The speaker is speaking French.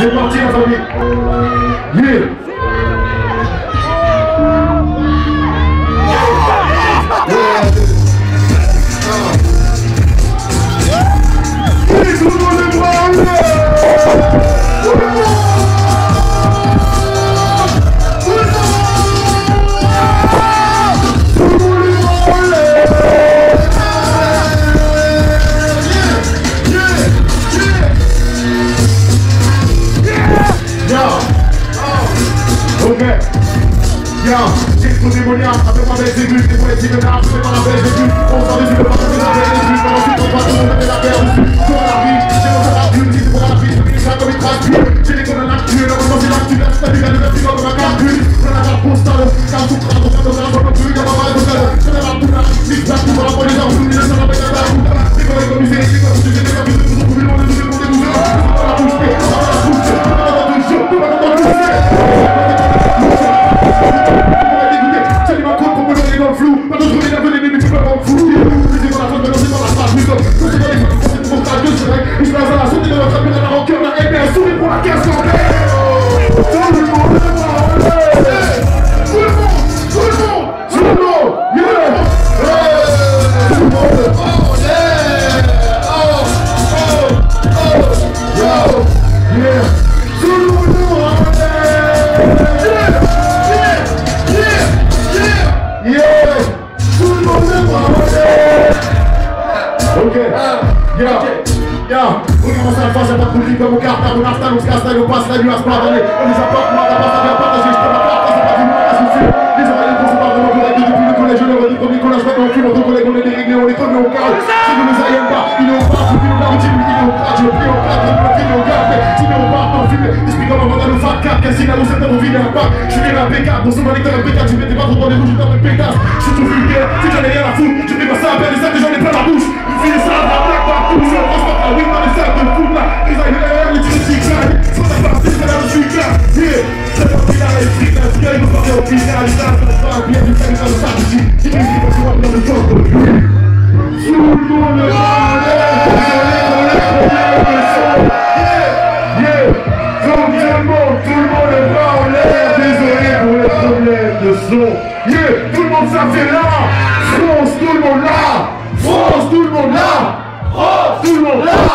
C'est parti la famille. Yeah. Yo, j'ai mon âme, avec ma belle aiguë, des poètes, des larmes, c'est pas la aiguë. On s'en quand on suit, on aussi. Sur Ok. Yeah Yeah On à la face, y'a pas de comme au cartable, on installe, on se casse, on passe la nuit à se On les apporte, moi, t'as pas ça bien partagé, je te la carte, c'est pas du monde à Les oreilles pas vraiment correctes depuis le collège, je le redis, premier on on est on est comme au carré Si nous aïeux pas, il est au nous routine, il est au pas, je prie au cadre, je le file au garde Si nous on part, on filme, explique comment on va dans le fac 4, qu'un signal, on s'est on vide un pas Je suis bien impeccable, dans ce moment lecteur impeccable, tu mettais pas trop dans les bouches, je t'en pétasse Je suis tout vulgaire, si j'en ai rien à foutre, je fais tout le monde tout le monde, en l'air, désolé pour les problèmes de son. Yeah, tout le monde là, France, tout le monde là, France, tout le monde là, France, tout le monde là.